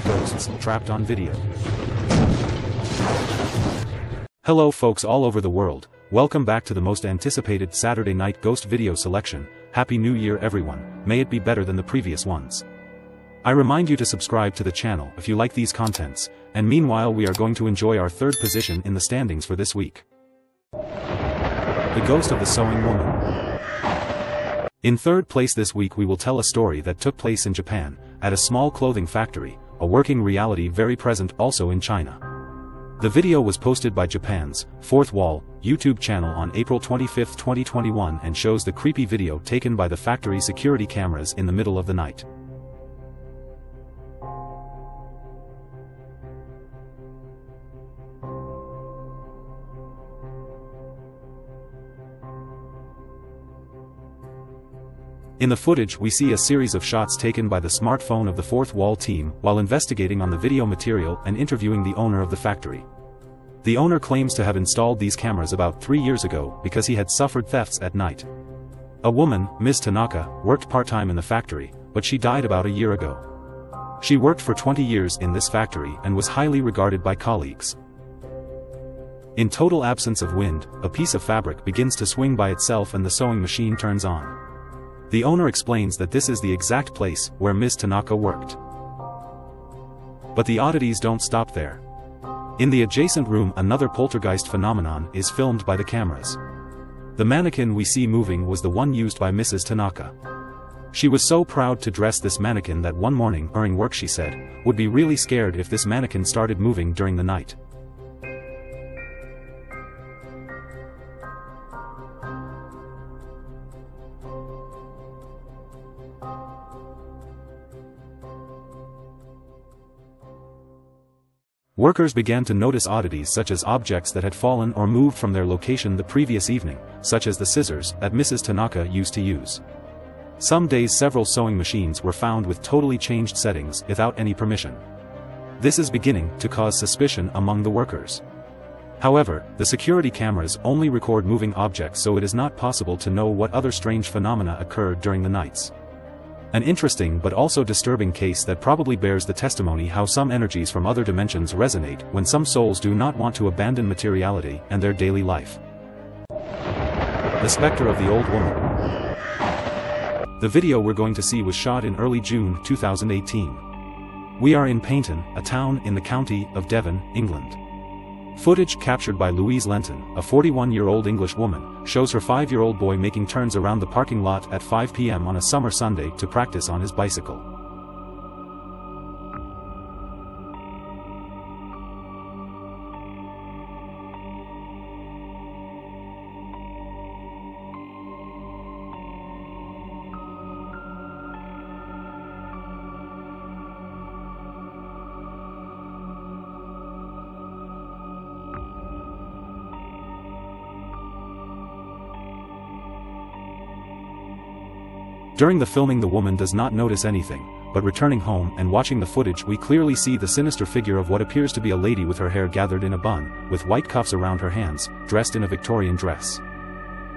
three ghosts trapped on video. Hello folks all over the world, welcome back to the most anticipated Saturday night ghost video selection, Happy New Year everyone, may it be better than the previous ones. I remind you to subscribe to the channel if you like these contents, and meanwhile we are going to enjoy our third position in the standings for this week. The Ghost of the Sewing Woman In third place this week we will tell a story that took place in Japan, at a small clothing factory, a working reality very present also in China. The video was posted by Japan's Fourth Wall YouTube channel on April 25, 2021 and shows the creepy video taken by the factory security cameras in the middle of the night. In the footage we see a series of shots taken by the smartphone of the Fourth Wall team while investigating on the video material and interviewing the owner of the factory. The owner claims to have installed these cameras about three years ago because he had suffered thefts at night. A woman, Ms. Tanaka, worked part-time in the factory, but she died about a year ago. She worked for 20 years in this factory and was highly regarded by colleagues. In total absence of wind, a piece of fabric begins to swing by itself and the sewing machine turns on. The owner explains that this is the exact place where Ms. Tanaka worked. But the oddities don't stop there. In the adjacent room another poltergeist phenomenon is filmed by the cameras. The mannequin we see moving was the one used by Mrs. Tanaka. She was so proud to dress this mannequin that one morning during work she said, would be really scared if this mannequin started moving during the night. Workers began to notice oddities such as objects that had fallen or moved from their location the previous evening, such as the scissors that Mrs. Tanaka used to use. Some days several sewing machines were found with totally changed settings without any permission. This is beginning to cause suspicion among the workers. However, the security cameras only record moving objects so it is not possible to know what other strange phenomena occurred during the nights. An interesting but also disturbing case that probably bears the testimony how some energies from other dimensions resonate when some souls do not want to abandon materiality and their daily life. The Spectre of the Old Woman The video we're going to see was shot in early June 2018. We are in Paignton, a town in the county of Devon, England. Footage captured by Louise Lenton, a 41-year-old English woman, shows her 5-year-old boy making turns around the parking lot at 5 p.m. on a summer Sunday to practice on his bicycle. During the filming the woman does not notice anything, but returning home and watching the footage we clearly see the sinister figure of what appears to be a lady with her hair gathered in a bun, with white cuffs around her hands, dressed in a Victorian dress.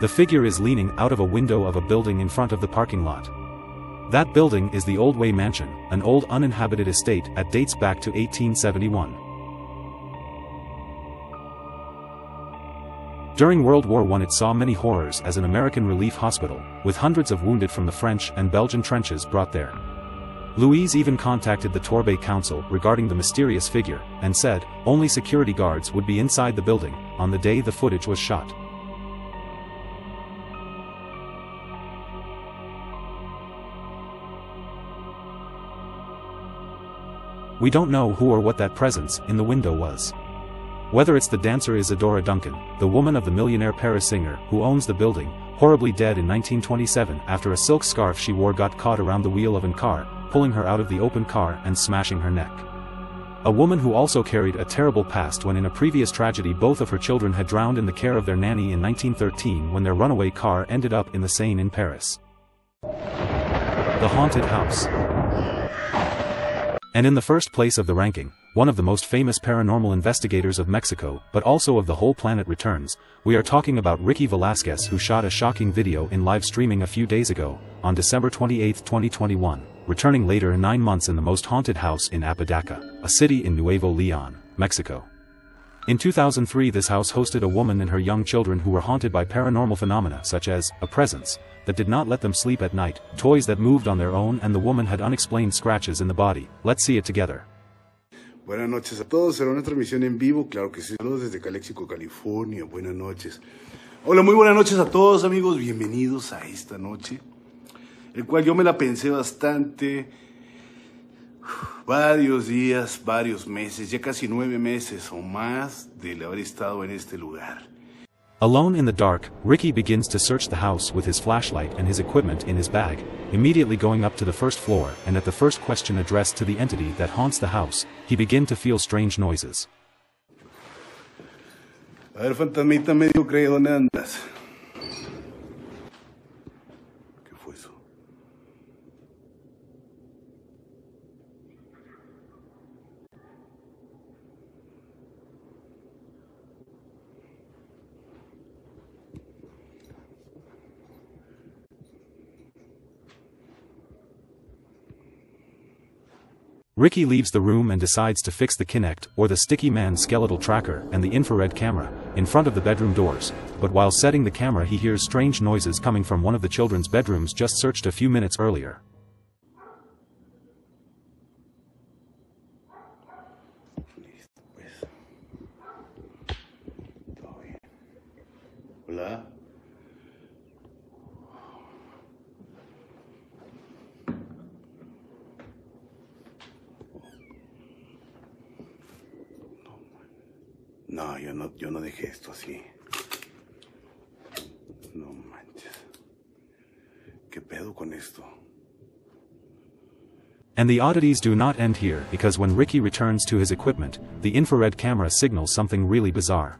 The figure is leaning out of a window of a building in front of the parking lot. That building is the Oldway Mansion, an old uninhabited estate that dates back to 1871. During World War I it saw many horrors as an American relief hospital, with hundreds of wounded from the French and Belgian trenches brought there. Louise even contacted the Torbay Council regarding the mysterious figure, and said, only security guards would be inside the building, on the day the footage was shot. We don't know who or what that presence in the window was. Whether it's the dancer Isadora Duncan, the woman of the millionaire Paris Singer who owns the building, horribly dead in 1927 after a silk scarf she wore got caught around the wheel of a car, pulling her out of the open car and smashing her neck. A woman who also carried a terrible past when in a previous tragedy both of her children had drowned in the care of their nanny in 1913 when their runaway car ended up in the Seine in Paris. The Haunted House And in the first place of the ranking, one of the most famous paranormal investigators of Mexico, but also of the whole planet returns, we are talking about Ricky Velasquez who shot a shocking video in live streaming a few days ago, on December 28, 2021. returning later nine months in the most haunted house in Apodaca, a city in Nuevo Leon, Mexico. In 2003 this house hosted a woman and her young children who were haunted by paranormal phenomena such as, a presence, that did not let them sleep at night, toys that moved on their own and the woman had unexplained scratches in the body. Let's see it together. Buenas noches a todos, será una transmisión en vivo, claro que sí, saludos desde Calexico, California, buenas noches. Hola, muy buenas noches a todos amigos, bienvenidos a esta noche, el cual yo me la pensé bastante, varios días, varios meses, ya casi nueve meses o más de haber estado en este lugar. Alone in the dark, Ricky begins to search the house with his flashlight and his equipment in his bag, immediately going up to the first floor and at the first question addressed to the entity that haunts the house, he begin to feel strange noises. Medio cree, ¿dónde andas? ¿Qué fue eso? Ricky leaves the room and decides to fix the Kinect or the Sticky Man skeletal tracker and the infrared camera in front of the bedroom doors, but while setting the camera he hears strange noises coming from one of the children's bedrooms just searched a few minutes earlier. No, yo no, dejé esto así. No manches. ¿Qué pedo con esto? And the oddities do not end here because when Ricky returns to his equipment, the infrared camera signals something really bizarre.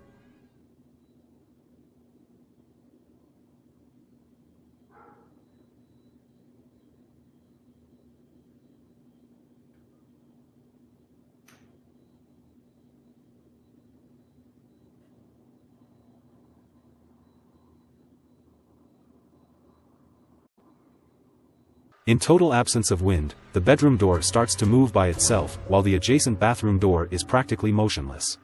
In total absence of wind, the bedroom door starts to move by itself while the adjacent bathroom door is practically motionless.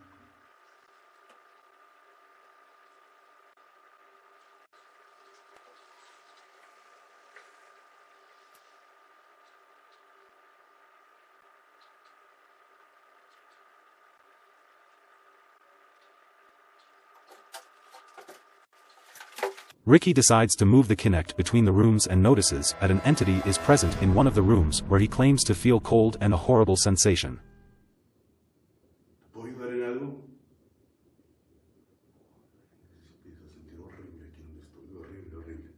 Ricky decides to move the Kinect between the rooms and notices that an entity is present in one of the rooms where he claims to feel cold and a horrible sensation. ¿Puedo ayudar en algo? Empiezo a sentir horrible aquí donde estoy, horrible, horrible.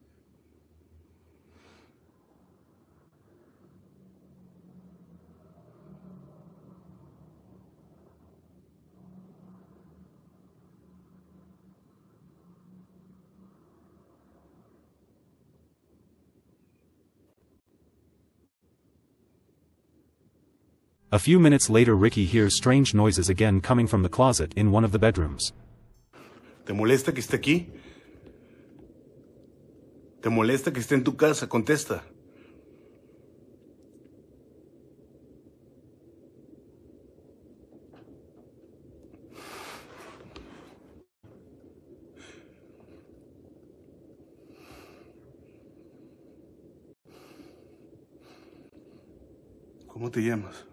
A few minutes later Ricky hears strange noises again coming from the closet in one of the bedrooms. ¿Te molesta que esté aquí? ¿Te molesta que esté en tu casa? Contesta. ¿Cómo te llamas?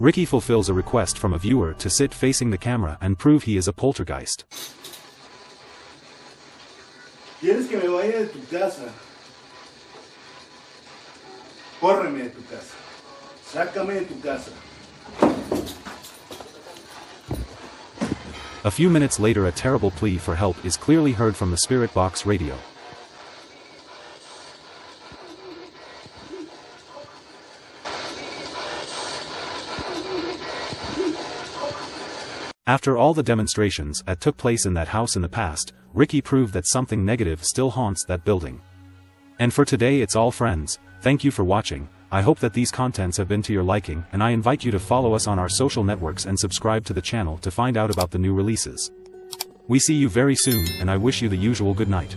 Ricky fulfills a request from a viewer to sit facing the camera and prove he is a poltergeist. ¿Quieres que me vaya de tu casa? Córreme de tu casa. Sácame de tu casa. A few minutes later a terrible plea for help is clearly heard from the spirit box radio. After all the demonstrations that took place in that house in the past, Ricky proved that something negative still haunts that building. And for today it's all friends, thank you for watching, I hope that these contents have been to your liking and I invite you to follow us on our social networks and subscribe to the channel to find out about the new releases. We see you very soon and I wish you the usual good night.